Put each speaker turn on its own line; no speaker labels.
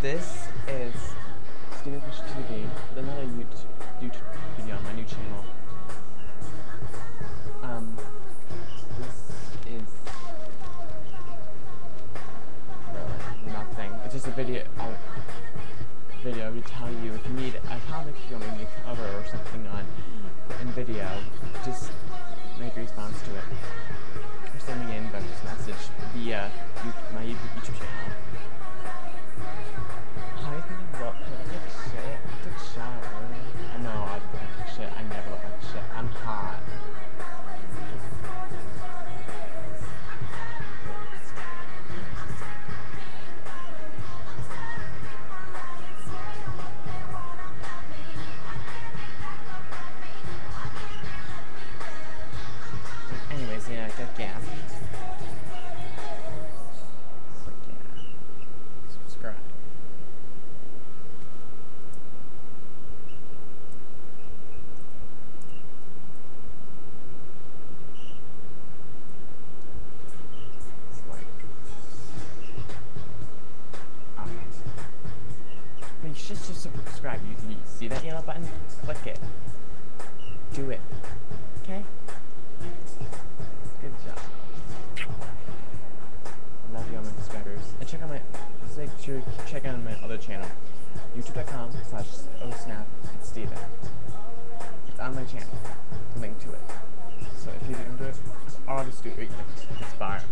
this is Stephen Official TV with another YouTube, YouTube video on my new channel. Um, this is really nothing. It's just a video. Uh, video to tell you if you need a topic you want me to cover or something on in video, just make a response to it. I got gas. But yeah, subscribe. Like, um, but you should just subscribe. You, you see that yellow button? Click it. Do it. Sure you check out my other channel. YouTube.com slash OSnap Stephen. It's on my channel. Link to it. So if you didn't do it, I'll just do it. It's fire.